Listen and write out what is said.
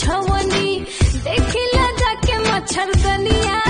छवनी देखी लगा के मच्छरदनिया